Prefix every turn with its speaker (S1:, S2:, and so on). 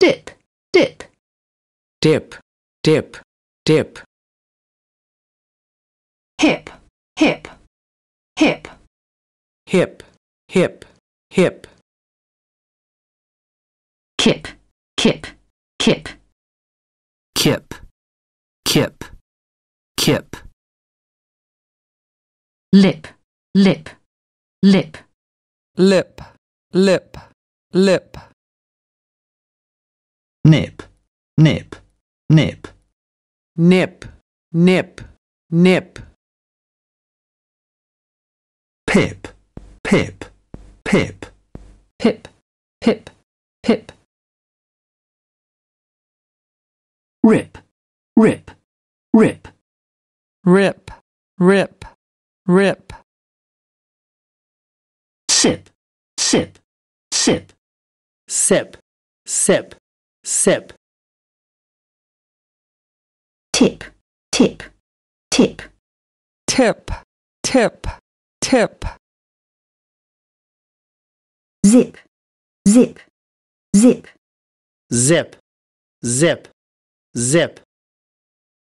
S1: dip, dip,
S2: dip, dip, dip,
S1: hip, hip, hip,
S2: hip, hip, hip,
S1: kip, kip, kip,
S3: kip, kip, kip,
S1: lip, lip, lip,
S2: lip, lip, lip,
S4: nip, nip, nip,
S2: nip, nip, nip,
S4: pip, pip, pip,
S1: pip, pip, pip, rip, rip, rip,
S2: rip, rip, rip,
S1: sip, sip, sip,
S2: sip, sip, sip,
S1: tip, tip, tip,
S2: tip, tip, tip,
S1: zip, zip, zip,
S2: zip, zip, zip,